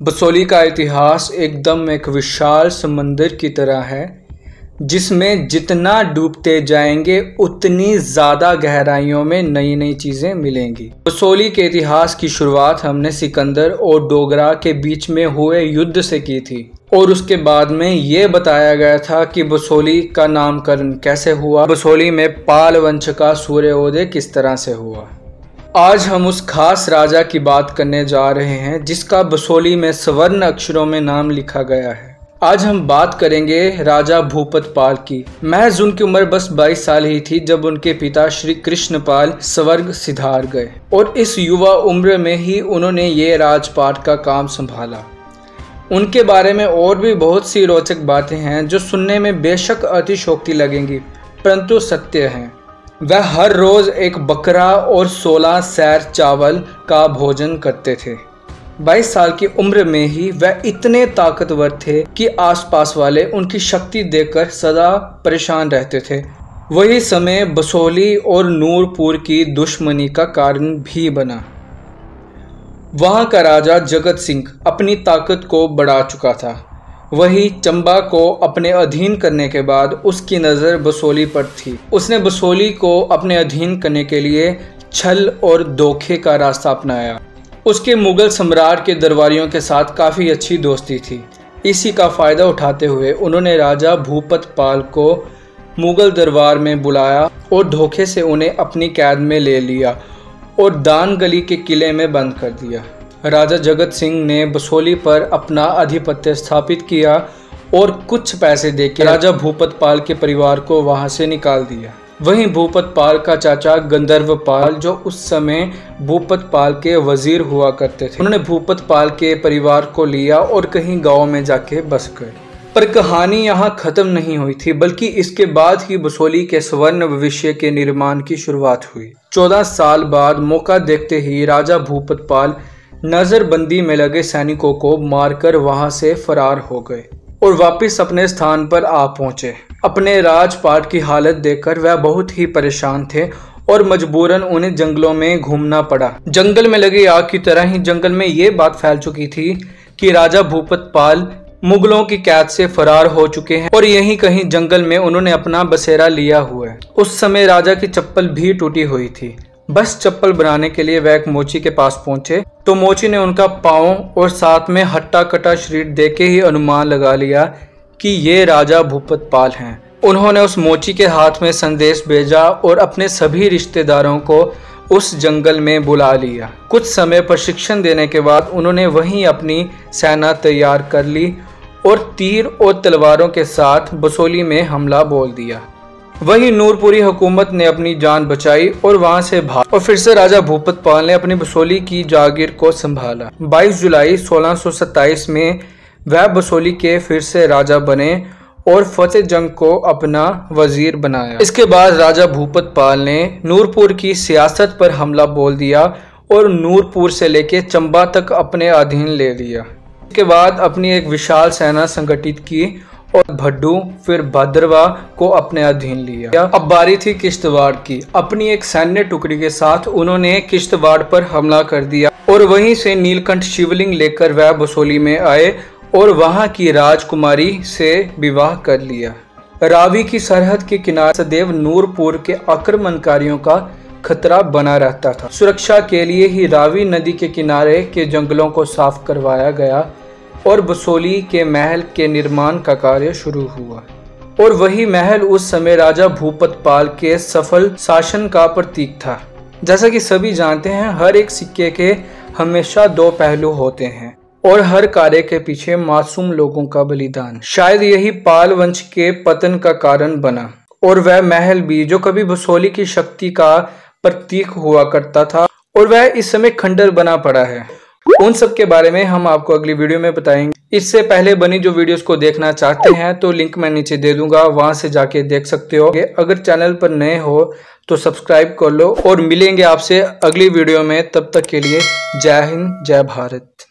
बसोली का इतिहास एकदम एक विशाल समंदर की तरह है, जिसमें जितना डूबते जाएँगे, उतनी ज़्यादा गहराइयों में नई नई चीज़ें मिलेंगी। बसोली के इतिहास की शुरुआत हमने सिकंदर और डोगरा के बीच में हुए युद्ध से की थी, और उसके बाद में ये बताया गया था कि बसोली का नामकरण कैसे हुआ, बसोली में पाल वंश का सूर्योदय किस तरह से हुआ। आज हम उस खास राजा की बात करने जा रहे हैं, जिसका बसोली में स्वर्ण अक्षरों में नाम लिखा गया है। आज हम बात करेंगे राजा भूपत पाल की। महज उनकी उम्र बस 22 साल ही थी, जब उनके पिता श्री कृष्ण पाल स्वर्ग सिधार गए। और इस युवा उम्र में ही उन्होंने ये राजपाट का काम संभाला। उनके बारे में और भी बहुत सी रोचक बातें हैं, जो सुनने में बेशक अतिशोक्ति लगेंगी, परंतु सत्य हैं। वह हर रोज़ एक बकरा और 16 सैर चावल का भोजन करते थे। 22 साल की उम्र में ही वह इतने ताकतवर थे कि आसपास वाले उनकी शक्ति देखकर सदा परेशान रहते थे। वही समय बसोली और नूरपुर की दुश्मनी का कारण भी बना। वहाँ का राजा जगत सिंह अपनी ताकत को बढ़ा चुका था। वही चंबा को अपने अधीन करने के बाद उसकी नज़र बसोली पर थी। उसने बसोली को अपने अधीन करने के लिए छल और धोखे का रास्ता अपनाया। उसके मुगल सम्राट के दरबारियों के साथ काफ़ी अच्छी दोस्ती थी। इसी का फ़ायदा उठाते हुए उन्होंने राजा भूपत पाल को मुगल दरबार में बुलाया और धोखे से उन्हें अपनी कैद में ले लिया और दान गली के किले में बंद कर दिया। राजा जगत सिंह ने बसोली पर अपना आधिपत्य स्थापित किया और कुछ पैसे देकर राजा भूपत पाल के परिवार को वहाँ से निकाल दिया। वहीं भूपत पाल का चाचा गंधर्व पाल जो उस समय भूपत पाल के वज़ीर हुआ करते थे, उन्होंने भूपत पाल के परिवार को लिया और कहीं गाँव में जाके बस गए। पर कहानी यहाँ खत्म नहीं हुई थी, बल्कि इसके बाद ही बसोली के स्वर्ण भविष्य के निर्माण की शुरुआत हुई। चौदह साल बाद मौका देखते ही राजा भूपत पाल नजरबंदी में लगे सैनिकों को मारकर वहाँ से फरार हो गए और वापस अपने स्थान पर आ पहुँचे। अपने राजपाट की हालत देखकर वह बहुत ही परेशान थे और मजबूरन उन्हें जंगलों में घूमना पड़ा। जंगल में लगी आग की तरह ही जंगल में ये बात फैल चुकी थी कि राजा भूपत पाल मुगलों की कैद से फरार हो चुके हैं और यहीं कहीं जंगल में उन्होंने अपना बसेरा लिया हुआ है। उस समय राजा की चप्पल भी टूटी हुई थी। बस चप्पल बनाने के लिए वह एक मोची के पास पहुँचे। तो मोची ने उनका पाँव और साथ में हट्टा कटा शरीर देख के ही अनुमान लगा लिया कि ये राजा भूपत पाल हैं। उन्होंने उस मोची के हाथ में संदेश भेजा और अपने सभी रिश्तेदारों को उस जंगल में बुला लिया। कुछ समय प्रशिक्षण देने के बाद उन्होंने वहीं अपनी सेना तैयार कर ली और तीर और तलवारों के साथ बसोली में हमला बोल दिया। वही नूरपुरी हुकूमत ने अपनी जान बचाई और वहाँ से भाग और फिर से राजा भूपत पाल ने अपनी बसोली की जागीर को संभाला। 22 जुलाई 1627 में वह बसोली के फिर से राजा बने और फतेह जंग को अपना वज़ीर बनाया। इसके बाद राजा भूपत पाल ने नूरपुर की सियासत पर हमला बोल दिया और नूरपुर से लेकर चंबा तक अपने अधीन ले लिया। इसके बाद अपनी एक विशाल सेना संगठित की और भड्डू फिर भद्रवा को अपने अधीन लिया। अब बारी थी किश्तवाड़ की। अपनी एक सैन्य टुकड़ी के साथ उन्होंने किश्तवाड़ पर हमला कर दिया और वहीं से नीलकंठ शिवलिंग लेकर वह बसोली में आए और वहाँ की राजकुमारी से विवाह कर लिया। रावी की सरहद के किनारे सदैव नूरपुर के आक्रमणकारियों का खतरा बना रहता था। सुरक्षा के लिए ही रावी नदी के किनारे के जंगलों को साफ़ करवाया गया और बसोली के महल के निर्माण का कार्य शुरू हुआ। और वही महल उस समय राजा भूपत पाल के सफल शासन का प्रतीक था। जैसा कि सभी जानते हैं, हर एक सिक्के के हमेशा दो पहलू होते हैं और हर कार्य के पीछे मासूम लोगों का बलिदान। शायद यही पाल वंश के पतन का कारण बना और वह महल भी, जो कभी बसोली की शक्ति का प्रतीक हुआ करता था, और वह इस समय खंडर बना पड़ा है। उन सब के बारे में हम आपको अगली वीडियो में बताएँगे। इससे पहले बनी जो वीडियोस को देखना चाहते हैं तो लिंक मैं नीचे दे दूँगा, वहाँ से जाके देख सकते हो। अगर चैनल पर नए हो तो सब्सक्राइब कर लो, और मिलेंगे आपसे अगली वीडियो में, तब तक के लिए जय हिंद, जय भारत।